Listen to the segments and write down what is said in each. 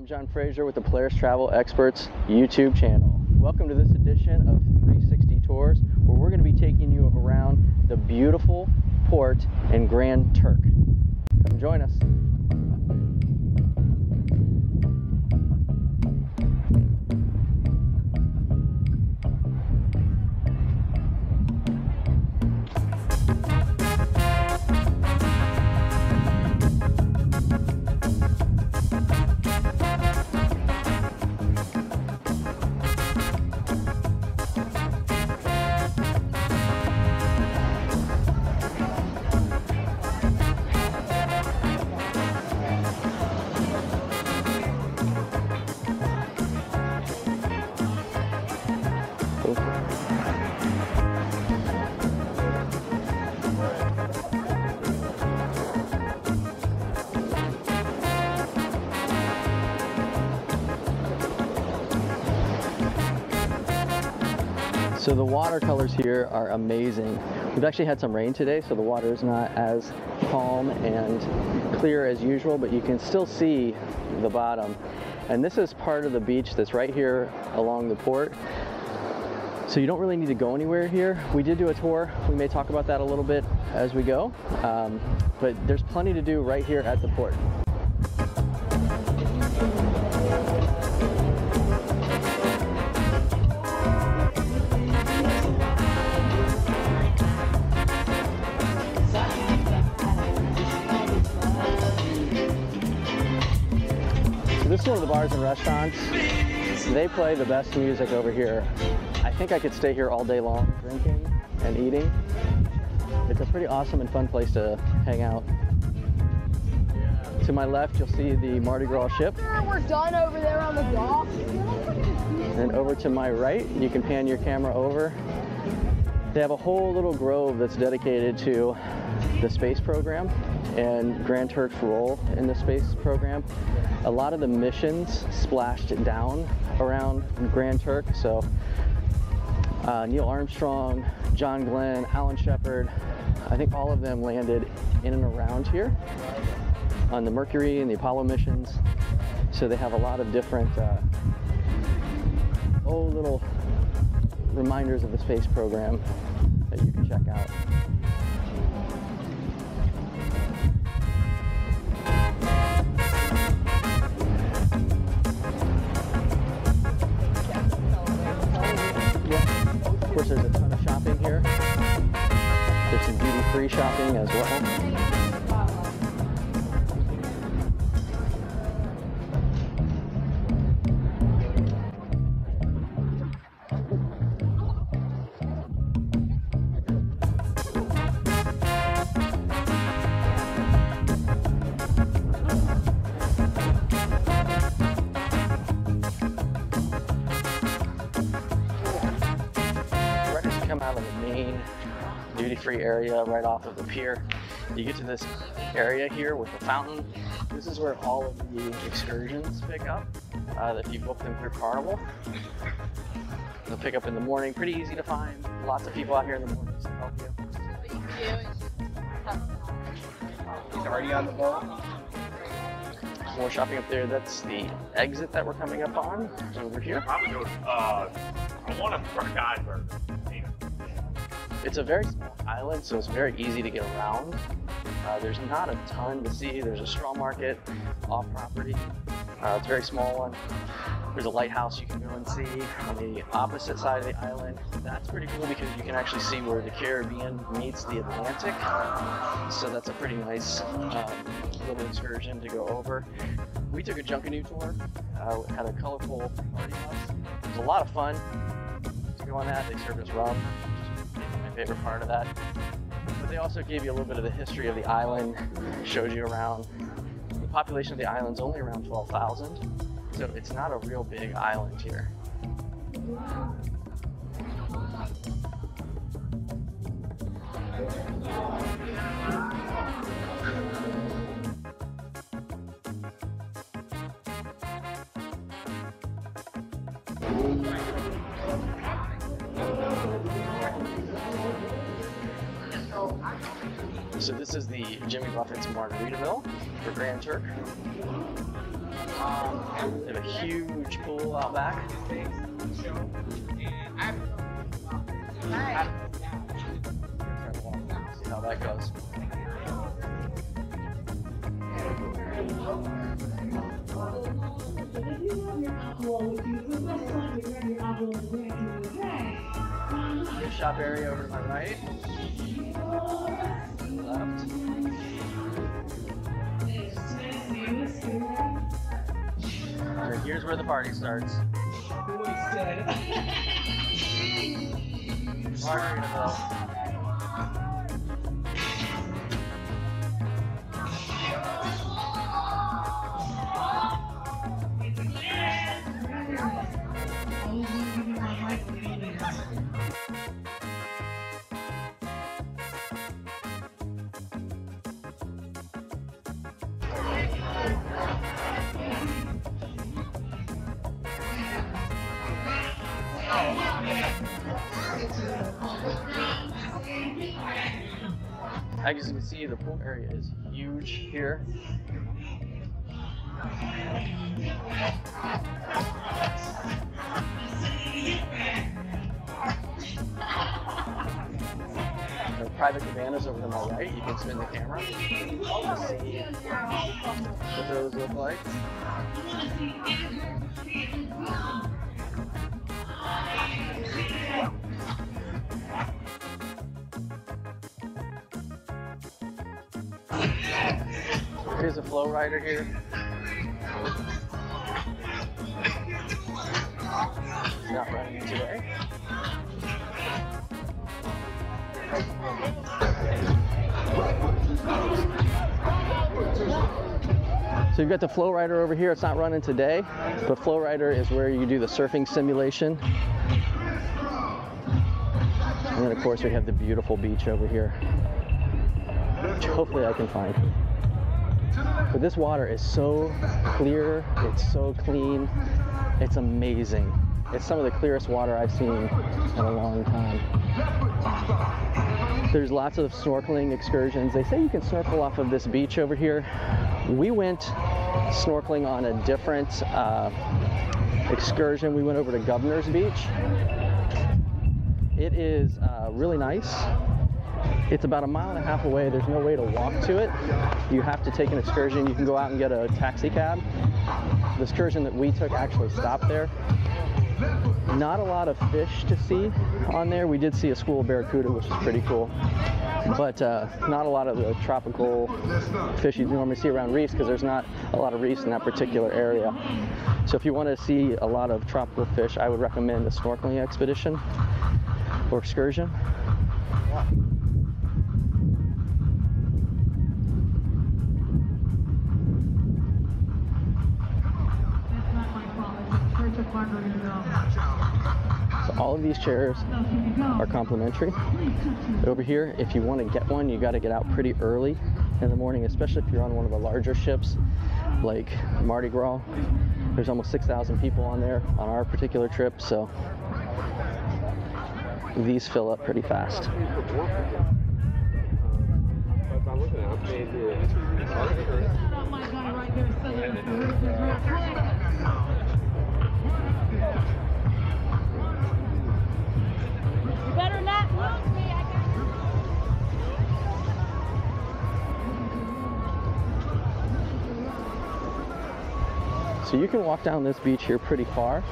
I'm John Frazier with the Polaris Travel Experts YouTube channel. Welcome to this edition of 360 Tours, where we're going to be taking you around the beautiful port in Grand Turk. Come join us. So the watercolors here are amazing. We've actually had some rain today, so the water is not as calm and clear as usual, but you can still see the bottom. And this is part of the beach that's right here along the port. So you don't really need to go anywhere here. We did do a tour. We may talk about that a little bit as we go, um, but there's plenty to do right here at the port. Bars and restaurants. They play the best music over here. I think I could stay here all day long drinking and eating. It's a pretty awesome and fun place to hang out. To my left, you'll see the Mardi Gras ship. We're done over there on the dock. And over to my right, you can pan your camera over. They have a whole little grove that's dedicated to the space program and Grand Turk's role in the space program. A lot of the missions splashed down around Grand Turk. So uh, Neil Armstrong, John Glenn, Alan Shepard, I think all of them landed in and around here on the Mercury and the Apollo missions. So they have a lot of different uh, little reminders of the space program that you can check out. Duty-free area right off of the pier, you get to this area here with the fountain. This is where all of the excursions pick up. Uh, if you book them through Carnival, they'll pick up in the morning. Pretty easy to find. Lots of people out here in the mornings to help you. He's already on the boat. More shopping up there. That's the exit that we're coming up on over here. Probably go. Uh, I want a burger. It's a very small island, so it's very easy to get around. Uh, there's not a ton to see. There's a straw market off property. Uh, it's a very small one. There's a lighthouse you can go and see on the opposite side of the island. That's pretty cool because you can actually see where the Caribbean meets the Atlantic. So that's a pretty nice um, little excursion to go over. We took a Junkanoo tour. Uh, had a colorful party bus. It was a lot of fun to go on that. They served us rum, favorite part of that. But they also gave you a little bit of the history of the island, showed you around. The population of the island's only around 12,000, so it's not a real big island here. So this is the Jimmy Buffett's Margaritaville for Grand Turk. Um, They have a huge pool out back. See how that goes. Gift shop area over to my right. Left. And here's where the party starts. Margaritaville. As you can see, the pool area is huge here. There are private cabanas over to my right. You can spin the camera to see what those look like. Here's a flow rider here. Not running today. So you've got the flow rider over here. It's not running today, but flow rider is where you do the surfing simulation. And then of course we have the beautiful beach over here, which hopefully I can find. But this water is so clear, it's so clean, it's amazing. It's some of the clearest water I've seen in a long time. There's lots of snorkeling excursions. They say you can snorkel off of this beach over here. We went snorkeling on a different uh, excursion. We went over to Governor's Beach. It is uh, really nice. It's about a mile and a half away. There's no way to walk to it. You have to take an excursion. You can go out and get a taxi cab. The excursion that we took actually stopped there. Not a lot of fish to see on there. We did see a school of barracuda, which is pretty cool. But uh, not a lot of the tropical fish you normally see around reefs because there's not a lot of reefs in that particular area. So if you want to see a lot of tropical fish, I would recommend a snorkeling expedition or excursion. So all of these chairs are complimentary. Over here, if you want to get one, you got to get out pretty early in the morning, especially if you're on one of the larger ships like Mardi Gras. There's almost 6,000 people on there on our particular trip, so these fill up pretty fast. So you can walk down this beach here pretty far.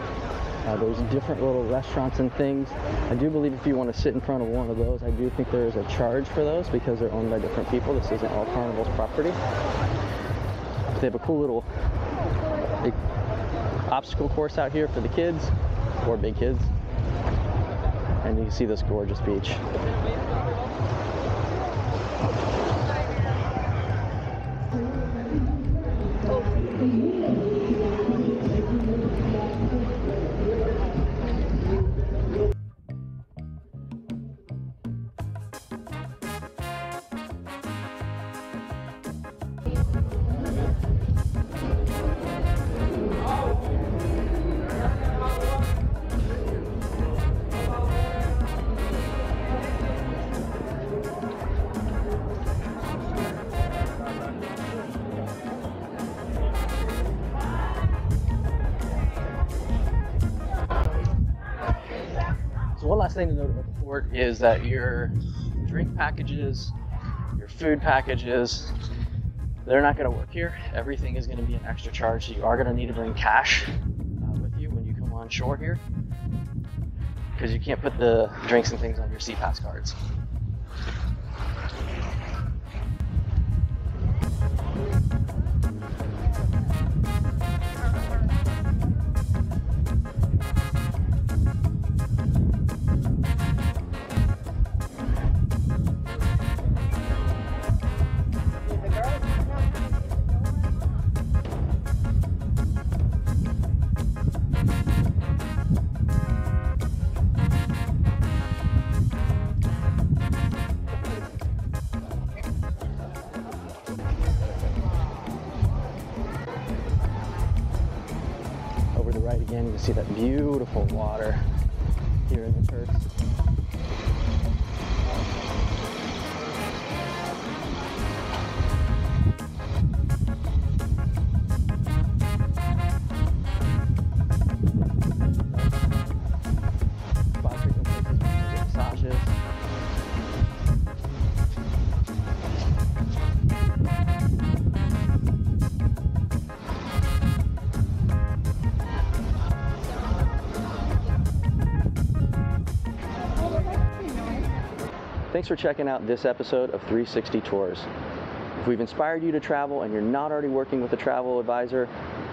Uh, there's different little restaurants and things. I do believe if you want to sit in front of one of those, I do think there is a charge for those because they're owned by different people. This isn't all Carnival's property. They have a cool little obstacle course out here for the kids or big kids. And you can see this gorgeous beach. Thing to note about the fort is that your drink packages, your food packages, they're not going to work here. Everything is going to be an extra charge, so you are going to need to bring cash uh, with you when you come on shore here because you can't put the drinks and things on your sea pass cards. over again, you can see that beautiful water here in the Turks. Thanks for checking out this episode of 360 Tours. If we've inspired you to travel and you're not already working with a travel advisor,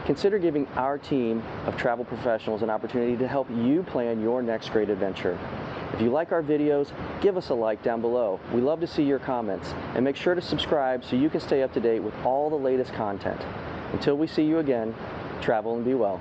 consider giving our team of travel professionals an opportunity to help you plan your next great adventure. If you like our videos, give us a like down below. We love to see your comments and make sure to subscribe so you can stay up to date with all the latest content. Until we see you again, travel and be well.